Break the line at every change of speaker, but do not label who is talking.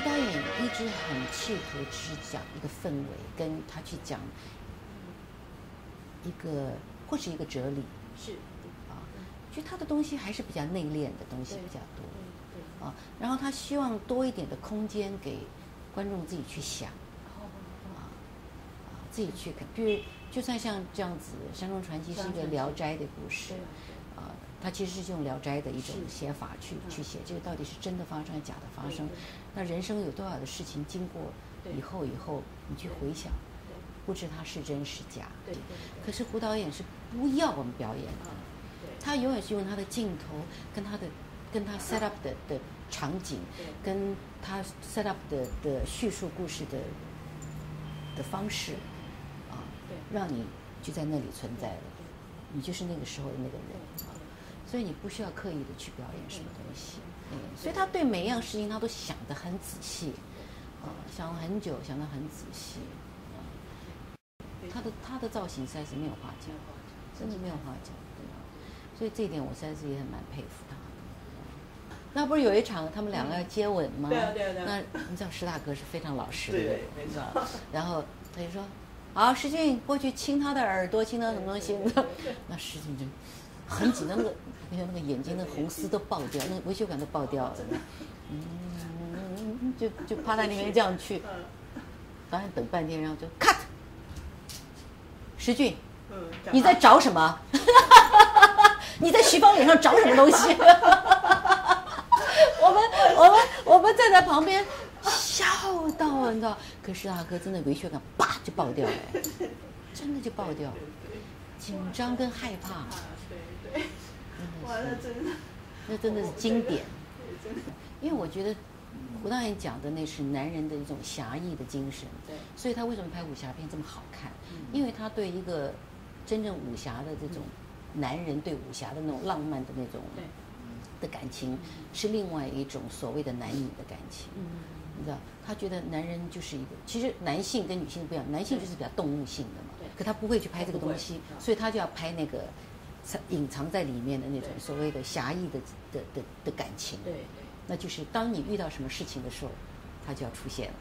导演一直很企图只讲一个氛围，跟他去讲一个或是一个哲理
是，
啊，就他的东西还是比较内敛的东西比较多啊，然后他希望多一点的空间给观众自己去想
哦
啊，啊自己去看，比如就算像这样子，《山中传奇》是一个《聊斋》的故事，啊，它其实是用《聊斋》的一种写法去
嗯。
去写这个到底是真的发生还是假的发生。那人生有多少的事情经过以后以后，你去回想，
对。
不知它是真是假。
对对
可是胡导演是不要我们表演的，
对。
他永远是用他的镜头跟他的跟他 set up 的的场景，跟他 set up 的的叙述故事的的方式，啊，
对。
让你就在那里存在了，你就是那个时候的那个人啊，所以你不需要刻意的去表演什么东西，嗯，所以他对每一样事情他都想得很仔细，啊，想了很久，想得很仔细，啊，他的他的造型实在是没有话讲，真的没有话讲，对啊，所以这一点我实在是也很蛮佩服他的。那不是有一场他们两个要接吻吗？
对啊对啊对啊。
那你知道石大哥是非常老实的
对
人，
没
错。然后他就说：“好，石俊过去亲他的耳朵，亲他什么东西？” 那石俊就很紧张，那个你看那个眼睛那个红丝都爆掉，那个维修感都爆掉了。嗯，就就趴在那边这样去，
嗯
导演等半天，然后就 cut。石俊，
嗯，
你在找什么？你在徐芳脸上找什么东西？我们我们我们站在旁边笑到你知道，可是大哥真的维修感啪就爆掉了，真的就爆掉了，紧张跟害怕，
啊对对，哇，那
真的。那真的是经典。
对真的，
因为我觉得胡导演讲的那是男人的一种侠义的精神，
对。
所以他为什么拍武侠片这么好看？
嗯。
因为他对一个真正武侠的这种男人对武侠的那种浪漫的那种
对，
的感情，是另外一种所谓的男女的感情。
嗯。
你知道，他觉得男人就是一个，其实男性跟女性不一样，男性就是比较动物性的嘛。
对，
可他不会去拍这个东西
嗯，
所以他就要拍那个隐藏在里面的那种所谓的侠义的的的的感情。
对对。
那就是当你遇到什么事情的时候，他就要出现了。